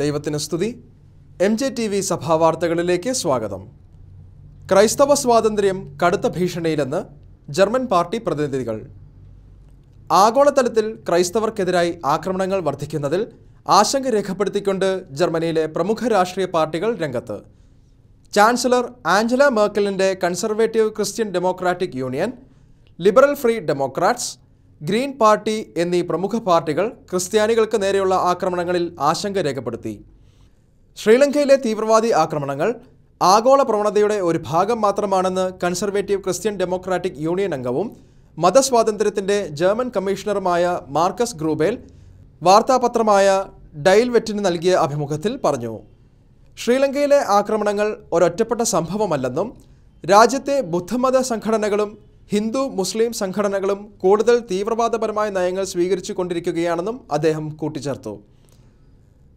ദൈവത്തിന് സ്തുതി. M J T V സഭാവാർത്തകളിലേക്ക് സ്വാഗതം. ക്രൈസ്തവ സ്വാതന്ത്ര്യം കടുത്ത ഭീഷണിയിലെന്ന് ജർമ്മൻ പാർട്ടി പ്രതിനിധികൾ. ആഗോളതലത്തിൽ ക്രൈസ്തവർക്കെതിരായി ആക്രമണങ്ങൾ വർദ്ധിക്കുന്നതിൽ ആശങ്ക രേഖപ്പെടുത്തിക്കൊണ്ട് ജർമ്മനിയിലെ പ്രമുഖ രാഷ്ട്രീയ പാർട്ടികൾ രംഗത്ത്. Chancellor Angela മേർക്കലിന്റെ conservative Christian democratic union liberal free democrats green party എന്നീ പ്രമുഖ പാർട്ടികൾ ക്രിസ്ത്യാനികൾക്ക് നേരെയുള്ള ആക്രമണങ്ങളിൽ ആശങ്ക രേഖപ്പെടുത്തി. ശ്രീലങ്കയിലെ തീവ്രവാദി ആക്രമണങ്ങൾ ആഗോള പ്രവണതയുടെ ഒരു ഭാഗം മാത്രമാണെന്ന് കൺസർവേറ്റീവ് ക്രിസ്ത്യൻ ഡെമോക്രാറ്റിക് യൂണിയൻ അംഗവും മതസ്വാതന്ത്ര്യത്തിന്റെ ജർമ്മൻ കമ്മീഷണറുമായ മാർക്കസ് ഗ്രൂബേൽ വാർത്താപത്രമായ ഡൈൽവെറ്റിന് നൽകിയ അഭിമുഖത്തിൽ പറഞ്ഞു. ശ്രീലങ്കയിലെ ആക്രമണങ്ങൾ ഒരൊറ്റപ്പെട്ട സംഭവമല്ലെന്നും രാജ്യത്തെ ബുദ്ധമത സംഘടനകളും ഹിന്ദു മുസ്ലിം സംഘടനകളും കൂടുതൽ തീവ്രവാദപരമായ നയങ്ങൾ സ്വീകരിച്ചു കൊണ്ടിരിക്കുകയാണെന്നും അദ്ദേഹം കൂട്ടിച്ചേർത്തു.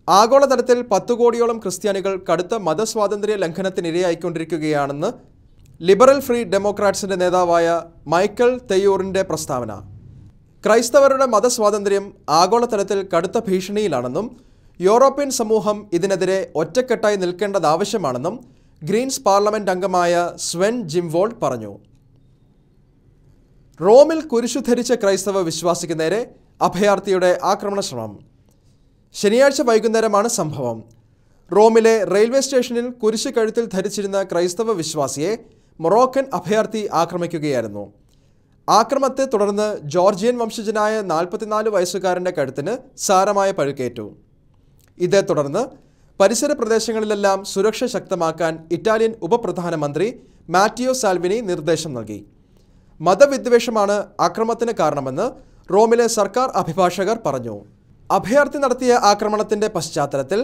ആഗോളതലത്തിൽ പത്തു കോടിയോളം ക്രിസ്ത്യാനികൾ കടുത്ത മതസ്വാതന്ത്ര്യ ലംഘനത്തിനിരയായിക്കൊണ്ടിരിക്കുകയാണെന്ന് ലിബറൽ ഫ്രീ ഡെമോക്രാറ്റ്സിന്റെ നേതാവായ മൈക്കൽ തെയ്യൂറിന്റെ പ്രസ്താവന. ക്രൈസ്തവരുടെ മതസ്വാതന്ത്ര്യം ആഗോളതലത്തിൽ കടുത്ത ഭീഷണിയിലാണെന്നും യൂറോപ്യൻ സമൂഹം ഇതിനെതിരെ ഒറ്റക്കെട്ടായി നിൽക്കേണ്ടത് ആവശ്യമാണെന്നും ഗ്രീൻസ് പാർലമെന്റ് അംഗമായ സ്വെൻ ജിംവോൾഡ് പറഞ്ഞു. റോമിൽ കുരിശു ധരിച്ച ക്രൈസ്തവ വിശ്വാസിക്ക് നേരെ അഭയാർത്ഥിയുടെ ആക്രമണ ശ്രമം ശനിയാഴ്ച വൈകുന്നേരമാണ് സംഭവം. റോമിലെ റെയിൽവേ സ്റ്റേഷനിൽ കുരിശു കഴുത്തിൽ ധരിച്ചിരുന്ന ക്രൈസ്തവ വിശ്വാസിയെ മൊറോക്കൻ അഭയാർത്ഥി ആക്രമിക്കുകയായിരുന്നു. ആക്രമത്തെ തുടർന്ന് ജോർജിയൻ വംശജനായ നാൽപ്പത്തിനാല് വയസ്സുകാരന്റെ കഴുത്തിന് സാരമായ പഴുക്കേറ്റു. ഇതേ തുടർന്ന് പരിസര പ്രദേശങ്ങളിലെല്ലാം സുരക്ഷ ശക്തമാക്കാൻ ഇറ്റാലിയൻ ഉപപ്രധാനമന്ത്രി മാറ്റിയോ സാൽവിനി നിർദ്ദേശം നൽകി. മതവിദ്വേഷമാണ് ആക്രമണത്തിന് കാരണമെന്ന് റോമിലെ സർക്കാർ അഭിഭാഷകർ പറഞ്ഞു. അഭയാർത്ഥി നടത്തിയ ആക്രമണത്തിന്റെ പശ്ചാത്തലത്തിൽ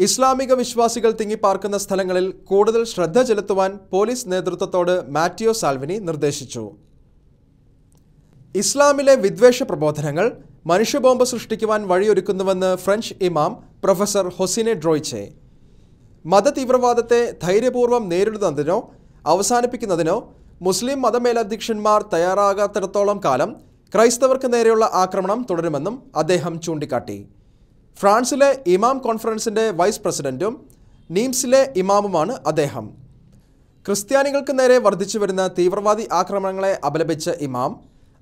ഇസ്ലാമിക വിശ്വാസികൾ തിങ്ങിപ്പാർക്കുന്ന സ്ഥലങ്ങളിൽ കൂടുതൽ ശ്രദ്ധ ചെലുത്തുവാൻ പോലീസ് നേതൃത്വത്തോട് മാറ്റിയോ സാൽവിനി നിർദ്ദേശിച്ചു. ഇസ്ലാമിലെ വിദ്വേഷ പ്രബോധനങ്ങൾ മനുഷ്യബോംബ് സൃഷ്ടിക്കുവാൻ വഴിയൊരുക്കുന്നുവെന്ന് ഫ്രഞ്ച് ഇമാം പ്രൊഫസർ ഹൊസിനെ ഡ്രോയിച്ചെ. മതതീവ്രവാദത്തെ ധൈര്യപൂർവം നേരിടുന്നതിനോ അവസാനിപ്പിക്കുന്നതിനോ മുസ്ലിം മതമേലധ്യക്ഷന്മാർ തയ്യാറാകാത്തിടത്തോളം കാലം ക്രൈസ്തവർക്ക് നേരെയുള്ള ആക്രമണം തുടരുമെന്നും അദ്ദേഹം ചൂണ്ടിക്കാട്ടി. ഫ്രാൻസിലെ ഇമാം കോൺഫറൻസിന്റെ വൈസ് പ്രസിഡന്റും നീംസിലെ ഇമാമുമാണ് അദ്ദേഹം. ക്രിസ്ത്യാനികൾക്ക് നേരെ വർദ്ധിച്ചു വരുന്ന തീവ്രവാദി ആക്രമണങ്ങളെ അപലപിച്ച ഇമാം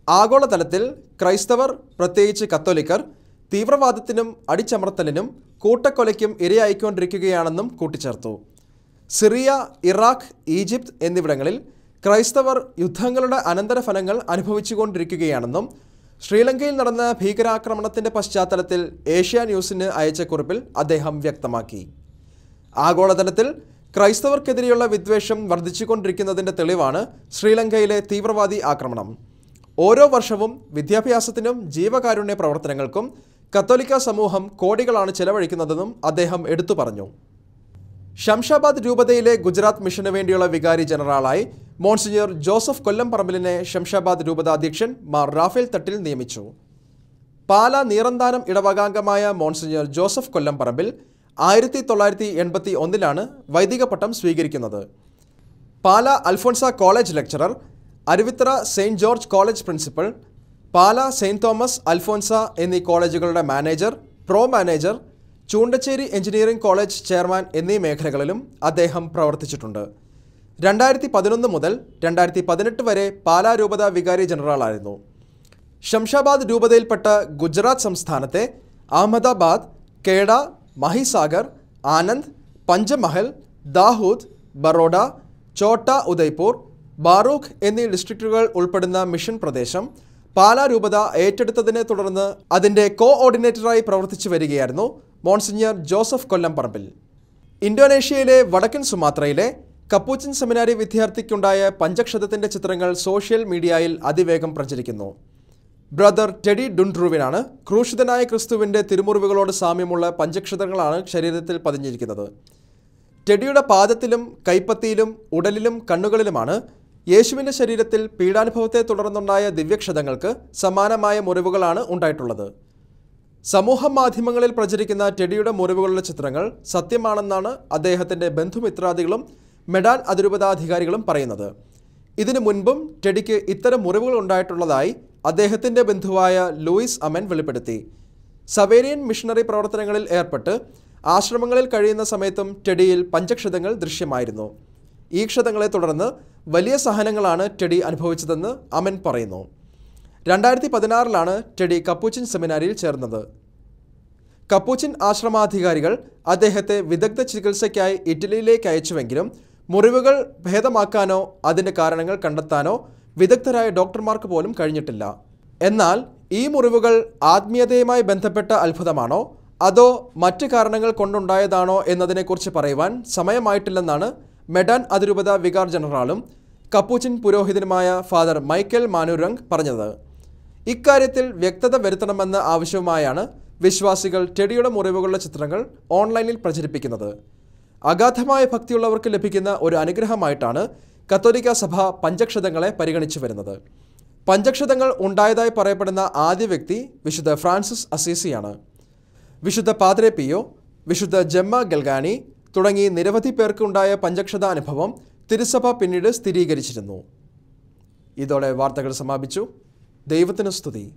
ആഗോളതലത്തിൽ ക്രൈസ്തവർ പ്രത്യേകിച്ച് കത്തോലിക്കർ തീവ്രവാദത്തിനും അടിച്ചമർത്തലിനും കൂട്ടക്കൊലയ്ക്കും ഇരയായിക്കൊണ്ടിരിക്കുകയാണെന്നും കൂട്ടിച്ചേർത്തു. സിറിയ ഇറാഖ് ഈജിപ്ത് എന്നിവിടങ്ങളിൽ ക്രൈസ്തവർ യുദ്ധങ്ങളുടെ അനന്തരഫലങ്ങൾ അനുഭവിച്ചുകൊണ്ടിരിക്കുകയാണെന്നും ശ്രീലങ്കയിൽ നടന്ന ഭീകരാക്രമണത്തിന്റെ പശ്ചാത്തലത്തിൽ ഏഷ്യ ന്യൂസിന് അയച്ച കുറിപ്പിൽ അദ്ദേഹം വ്യക്തമാക്കി. ആഗോളതലത്തിൽ ക്രൈസ്തവർക്കെതിരെയുള്ള വിദ്വേഷം വർദ്ധിച്ചുകൊണ്ടിരിക്കുന്നതിന്റെ തെളിവാണ് ശ്രീലങ്കയിലെ തീവ്രവാദി ആക്രമണം. ഓരോ വർഷവും വിദ്യാഭ്യാസത്തിനും ജീവകാരുണ്യ പ്രവർത്തനങ്ങൾക്കും കത്തോലിക്ക സമൂഹം കോടികളാണ് ചെലവഴിക്കുന്നതെന്നും അദ്ദേഹം എടുത്തു പറഞ്ഞു. ഷംഷാബാദ് രൂപതയിലെ ഗുജറാത്ത് മിഷനു വേണ്ടിയുള്ള വികാരി ജനറലായി മോൺസിഞ്ഞർ ജോസഫ് കൊല്ലംപറമ്പിലിനെ ഷംഷാബാദ് രൂപത അധ്യക്ഷൻ മാർ റാഫേൽ തട്ടിൽ നിയമിച്ചു. പാല നീറന്താനം ഇടവകാംഗമായ മോൺസിഞ്ഞർ ജോസഫ് കൊല്ലംപറമ്പിൽ ആയിരത്തി തൊള്ളായിരത്തി എൺപത്തി ഒന്നിലാണ് വൈദിക പട്ടം സ്വീകരിക്കുന്നത്. Pala Alphonsa college lecturer Aruvithura saint George college principal Pala saint Thomas Alphonsa എന്നീ കോളേജുകളുടെ manager pro manager Choondacherry engineering college chairman എന്നീ മേഖലകളിലും അദ്ദേഹം പ്രവർത്തിച്ചിട്ടുണ്ട്. രണ്ടായിരത്തി പതിനൊന്ന് മുതൽ രണ്ടായിരത്തി പതിനെട്ട് വരെ പാലാ രൂപത വികാരി ജനറലായിരുന്നു. ഷംഷാബാദ് രൂപതയിൽപ്പെട്ട ഗുജറാത്ത് സംസ്ഥാനത്തെ അഹമ്മദാബാദ് കേഡ മഹിസാഗർ ആനന്ദ് പഞ്ചമഹൽ ദാഹൂദ് ബറോഡ ചോട്ട ഉദയ്പൂർ ബാറൂഖ് എന്നീ ഡിസ്ട്രിക്റ്റുകൾ ഉൾപ്പെടുന്ന മിഷൻ പ്രദേശം പാലാ രൂപത ഏറ്റെടുത്തതിനെ തുടർന്ന് അതിന്റെ കോ ഓർഡിനേറ്ററായി പ്രവർത്തിച്ചു വരികയായിരുന്നു മോൺസിഞ്ഞർ ജോസഫ് കൊല്ലംപറമ്പിൽ. ഇന്തോനേഷ്യയിലെ വടക്കൻ സുമാത്രയിലെ കപ്പൂച്ചിൻ സെമിനാരി വിദ്യാർത്ഥിക്കുണ്ടായ പഞ്ചക്ഷതത്തിന്റെ ചിത്രങ്ങൾ സോഷ്യൽ മീഡിയയിൽ അതിവേഗം പ്രചരിക്കുന്നു. ബ്രദർ ടെഡി ഡുൻഡ്രൂവിനാണ് ക്രൂശിതനായ ക്രിസ്തുവിന്റെ തിരുമുറിവുകളോട് സാമ്യമുള്ള പഞ്ചക്ഷതങ്ങളാണ് ശരീരത്തിൽ പതിഞ്ഞിരിക്കുന്നത്. ടെഡിയുടെ പാദത്തിലും കൈപ്പത്തിയിലും ഉടലിലും കണ്ണുകളിലുമാണ് യേശുവിന്റെ ശരീരത്തിൽ പീഡാനുഭവത്തെ തുടർന്നുണ്ടായ ദിവ്യക്ഷതങ്ങൾക്ക് സമാനമായ മുറിവുകളാണ് ഉണ്ടായിട്ടുള്ളത്. സമൂഹ മാധ്യമങ്ങളിൽ പ്രചരിക്കുന്ന ടെഡിയുടെ മുറിവുകളുടെ ചിത്രങ്ങൾ സത്യമാണെന്നാണ് അദ്ദേഹത്തിന്റെ ബന്ധുമിത്രാദികളും മെഡാൽ അതിരൂപതാധികാരികളും പറയുന്നത്. ഇതിനു മുൻപും ടെഡിക്ക് ഇത്തരം മുറിവുകൾ ഉണ്ടായിട്ടുള്ളതായി അദ്ദേഹത്തിന്റെ ബന്ധുവായ ലൂയിസ് അമൻ വെളിപ്പെടുത്തി. സവേരിയൻ മിഷണറി പ്രവർത്തനങ്ങളിൽ ഏർപ്പെട്ട് ആശ്രമങ്ങളിൽ കഴിയുന്ന സമയത്തും ടെഡിയിൽ പഞ്ചക്ഷതങ്ങൾ ദൃശ്യമായിരുന്നു. ഈ ക്ഷതങ്ങളെ തുടർന്ന് വലിയ സഹനങ്ങളാണ് ടെഡി അനുഭവിച്ചതെന്ന് അമൻ പറയുന്നു. രണ്ടായിരത്തി പതിനാറിലാണ് ടെഡി കപ്പൂച്ചിൻ സെമിനാരിയിൽ ചേർന്നത്. കപ്പൂച്ചിൻ ആശ്രമാധികാരികൾ അദ്ദേഹത്തെ വിദഗ്ധ ചികിത്സയ്ക്കായി ഇറ്റലിയിലേക്ക് അയച്ചുവെങ്കിലും മുറിവുകൾ ഭേദമാക്കാനോ അതിന്റെ കാരണങ്ങൾ കണ്ടെത്താനോ വിദഗ്ധരായ ഡോക്ടർമാർക്ക് പോലും കഴിഞ്ഞിട്ടില്ല. എന്നാൽ ഈ മുറിവുകൾ ആത്മീയതയുമായി ബന്ധപ്പെട്ട അത്ഭുതമാണോ? അതോ മറ്റ് കാരണങ്ങൾ കൊണ്ടുണ്ടായതാണോ എന്നതിനെക്കുറിച്ച് പറയുവാൻ സമയമായിട്ടില്ലെന്നാണ് മെഡാൻ അതിരൂപത വികാർ ജനറാളും കപ്പൂച്ചിൻ പുരോഹിതനുമായ ഫാദർ മൈക്കൽ മാനുരംഗ് പറഞ്ഞത്. ഇക്കാര്യത്തിൽ വ്യക്തത വരുത്തണമെന്ന ആവശ്യവുമായാണ് വിശ്വാസികൾ ടെടിയുടെ മുറിവുകളുടെ ചിത്രങ്ങൾ ഓൺലൈനിൽ പ്രചരിപ്പിക്കുന്നത്. അഗാധമായ ഭക്തിയുള്ളവർക്ക് ലഭിക്കുന്ന ഒരു അനുഗ്രഹമായിട്ടാണ് കത്തോലിക്ക സഭ പഞ്ചക്ഷതങ്ങളെ പരിഗണിച്ചു വരുന്നത്. പഞ്ചക്ഷതങ്ങൾ ഉണ്ടായതായി പറയപ്പെടുന്ന ആദ്യ വ്യക്തി വിശുദ്ധ ഫ്രാൻസിസ് അസീസിയാണ്. വിശുദ്ധ പാദ്രെ പിയോ വിശുദ്ധ ജമ്മ ഗൽഗാനി തുടങ്ങി നിരവധി പേർക്കുണ്ടായ പഞ്ചക്ഷത അനുഭവം തിരുസഭ പിന്നീട് സ്ഥിരീകരിച്ചിരുന്നു. ഇതോടെ വാർത്തകൾ സമാപിച്ചു. ദൈവത്തിന് സ്തുതി.